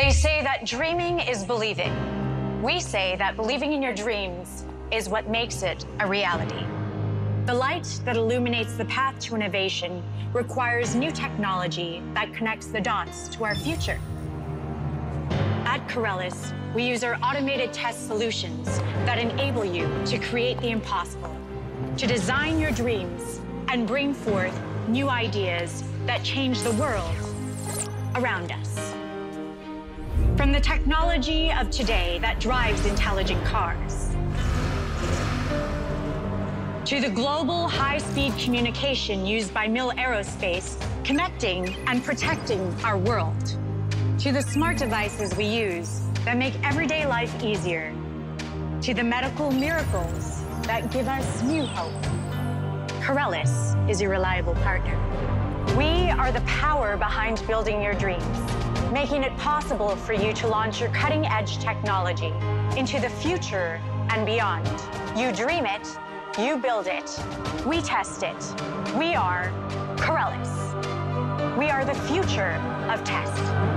They say that dreaming is believing. We say that believing in your dreams is what makes it a reality. The light that illuminates the path to innovation requires new technology that connects the dots to our future. At Corelis, we use our automated test solutions that enable you to create the impossible, to design your dreams and bring forth new ideas that change the world around us. The technology of today that drives intelligent cars, to the global high-speed communication used by Mil Aerospace, connecting and protecting our world, to the smart devices we use that make everyday life easier, to the medical miracles that give us new hope. Corelis is your reliable partner. We are the power behind building your dreams, making it possible for you to launch your cutting-edge technology into the future and beyond. You dream it, you build it, we test it. We are Corelis. We are the future of test.